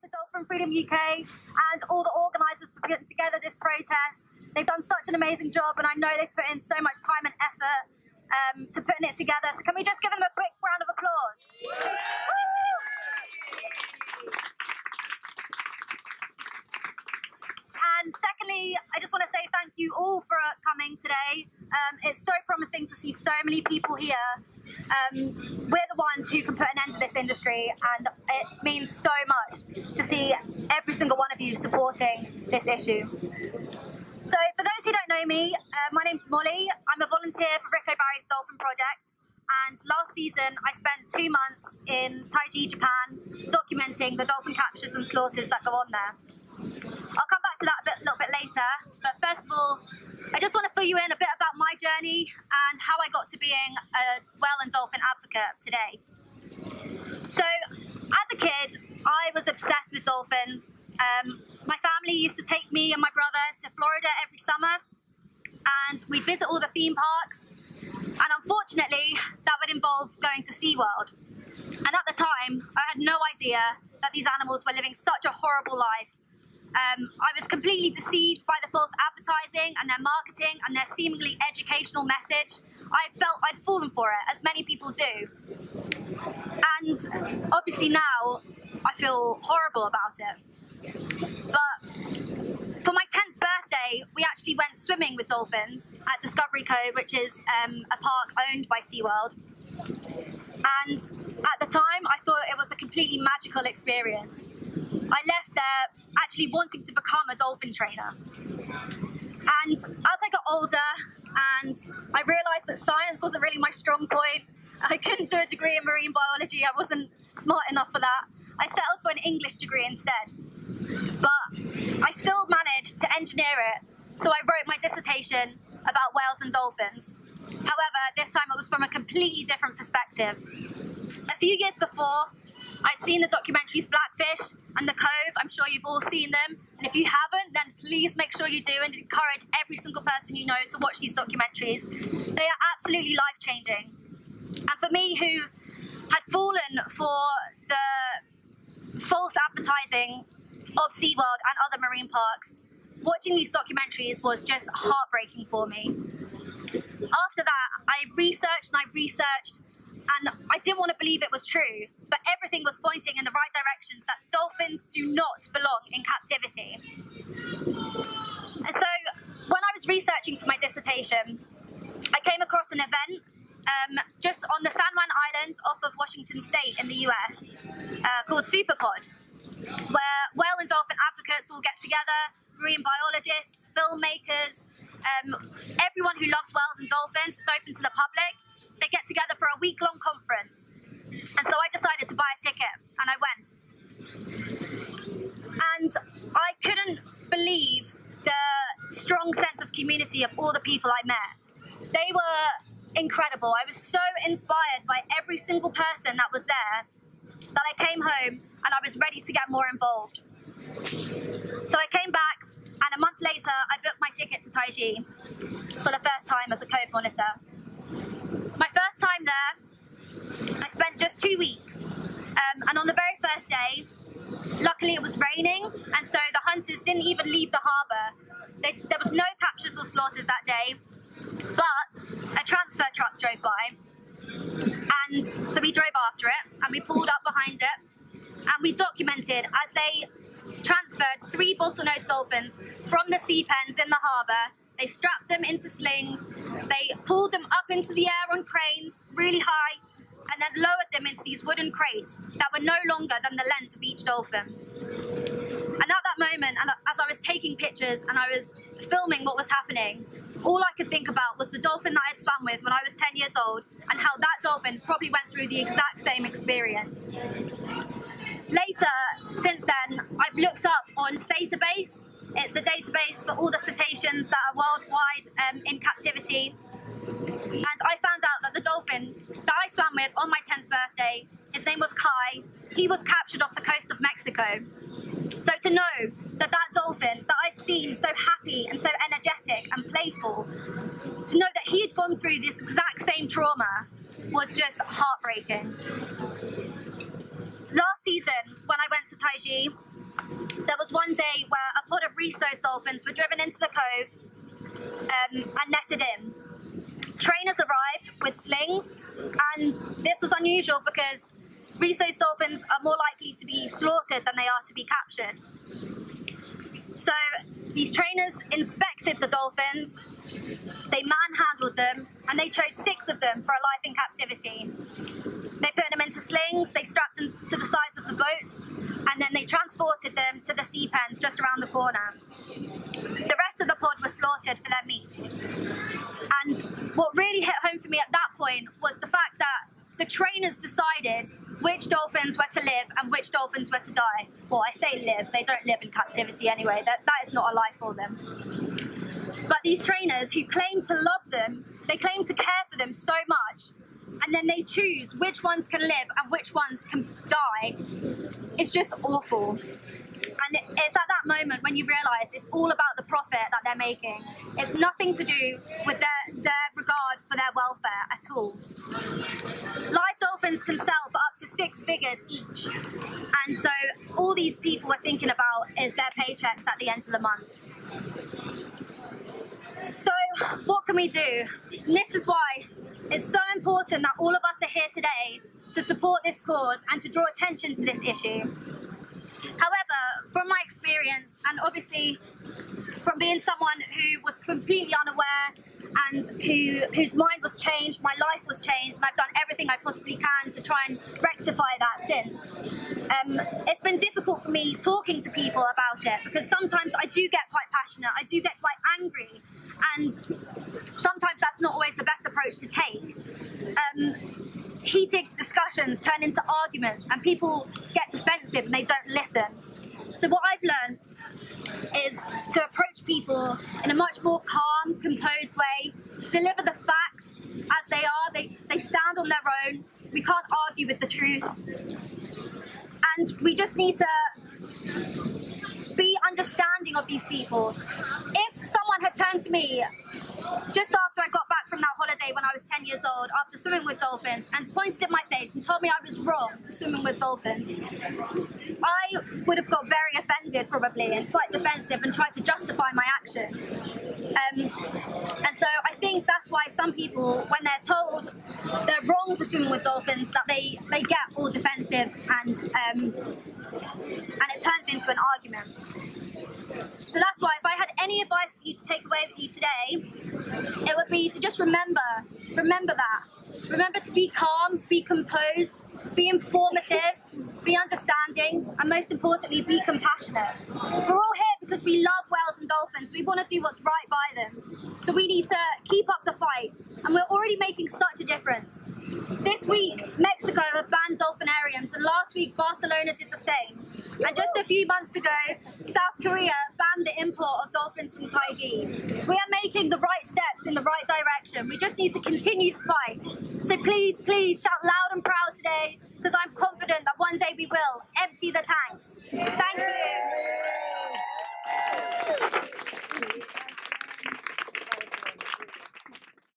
to Dolphin Freedom UK and all the organisers for putting together this protest. They've done such an amazing job, and I know they've put in so much time and effort um, to putting it together. So can we just give them a quick round of applause? And secondly, I just want to say thank you all for coming today. Um, it's so promising to see so many people here. Um, we're the ones who can put an end to this industry, and it means so much to see every single one of you supporting this issue. So, for those who don't know me, uh, my name's Molly. I'm a volunteer for Ric O'Barry's Dolphin Project, and last season I spent two months in Taiji, Japan, documenting the dolphin captures and slaughters that go on there. I'll come back to that a bit, little bit later, but first of all, I just want to fill you in a bit about my journey and how I got to being a whale and dolphin advocate today. So, as a kid, I was obsessed with dolphins. Um, my family used to take me and my brother to Florida every summer, and we'd visit all the theme parks. And unfortunately, that would involve going to SeaWorld. And at the time, I had no idea that these animals were living such a horrible life um, I was completely deceived by the false advertising and their marketing and their seemingly educational message. I felt I'd fallen for it, as many people do. And obviously now I feel horrible about it. But for my 10th birthday, we actually went swimming with dolphins at Discovery Cove, which is um, a park owned by SeaWorld. And at the time, I thought it was a completely magical experience. I left there actually wanting to become a dolphin trainer. And as I got older and I realised that science wasn't really my strong point, I couldn't do a degree in marine biology, I wasn't smart enough for that. I settled for an English degree instead. But I still managed to engineer it, so I wrote my dissertation about whales and dolphins. However, this time it was from a completely different perspective. A few years before, I'd seen the documentaries Blackfish and The Cove. I'm sure you've all seen them. And if you haven't, then please make sure you do and encourage every single person you know to watch these documentaries. They are absolutely life changing. And for me, who had fallen for the false advertising of SeaWorld and other marine parks, watching these documentaries was just heartbreaking for me. After that, I researched and I researched and didn't want to believe it was true, but everything was pointing in the right directions that dolphins do not belong in captivity. And so when I was researching for my dissertation, I came across an event um, just on the San Juan Islands off of Washington State in the US uh, called Superpod, where whale and dolphin advocates all get together, marine biologists, filmmakers, um, everyone who loves whales and dolphins. It's open to the public they get together for a week long conference. And so I decided to buy a ticket and I went. And I couldn't believe the strong sense of community of all the people I met. They were incredible. I was so inspired by every single person that was there that I came home and I was ready to get more involved. So I came back, and a month later, I booked my ticket to Taiji for the first time as a cove monitor. My first time there, I spent just two weeks. Um, and on the very first day, luckily it was raining, and so the hunters didn't even leave the harbour. there was no captures or slaughters that day, but a transfer truck drove by. And so we drove after it, and we pulled up behind it, and we documented as they transferred three bottlenose dolphins from the sea pens in the harbour they strapped them into slings, they pulled them up into the air on cranes really high, and then lowered them into these wooden crates that were no longer than the length of each dolphin. And at that moment, as I was taking pictures and I was filming what was happening, all I could think about was the dolphin that I swam with when I was 10 years old and how that dolphin probably went through the exact same experience. Later, since then, I've looked up on Ceta-Base it's a database for all the cetaceans that are worldwide um, in captivity. And I found out that the dolphin that I swam with on my 10th birthday, his name was Kai, he was captured off the coast of Mexico. So to know that that dolphin that I'd seen so happy and so energetic and playful, to know that he had gone through this exact same trauma was just heartbreaking. Taiji, there was one day where a pod of Risso's dolphins were driven into the cove um, and netted in. Trainers arrived with slings, and this was unusual because Risso's dolphins are more likely to be slaughtered than they are to be captured. So these trainers inspected the dolphins, they manhandled them, and they chose six of them for a life in captivity. They put them into slings, they strapped them to the sides of the boats, and then they transported them to the sea pens just around the corner. The rest of the pod was slaughtered for their meat. And what really hit home for me at that point was the fact that the trainers decided which dolphins were to live and which dolphins were to die. Well, I say live, they don't live in captivity anyway, that, that is not a life for them. But these trainers who claim to love them, they claim to care for them so much, and then they choose which ones can live and which ones can die. It's just awful. And it's at that moment when you realise it's all about the profit that they're making. It's nothing to do with their, their regard for their welfare at all. Live dolphins can sell for up to six figures each. And so all these people are thinking about is their paychecks at the end of the month. So what can we do? And this is why it's so important that all of us are here today to support this cause and to draw attention to this issue. However, from my experience, and obviously from being someone who was completely unaware and who whose mind was changed, my life was changed, and I've done everything I possibly can to try and rectify that since. Um, it's been difficult for me talking to people about it because sometimes I do get quite passionate, I do get quite angry, and sometimes that's not always the best approach to take. Um, heated discussions turn into arguments and people get defensive and they don't listen. So what I've learned is to approach people in a much more calm, composed way, deliver the facts as they are, they, they stand on their own, we can't argue with the truth. And we just need to be understanding of these people. If someone had turned to me just after holiday when I was 10 years old, after swimming with dolphins, and pointed at my face and told me I was wrong for swimming with dolphins, I would have got very offended probably and quite defensive and tried to justify my actions. Um, and so I think that's why some people, when they're told they're wrong for swimming with dolphins, that they, they get all defensive and um, and it turns into an argument. So that's why if I had any advice for you to take away with you today, it would be to just remember, remember that. Remember to be calm, be composed, be informative, be understanding, and most importantly, be compassionate. We're all here because we love whales and dolphins. We want to do what's right by them. So we need to keep up the fight. And we're already making such a difference. This week, Mexico have banned dolphinariums, and last week, Barcelona did the same. And just a few months ago, South Korea banned the import of dolphins from Taiji. We are making the right steps in the right direction. We just need to continue the fight. So please, please shout loud and proud today because I'm confident that one day we will empty the tanks. Thank you.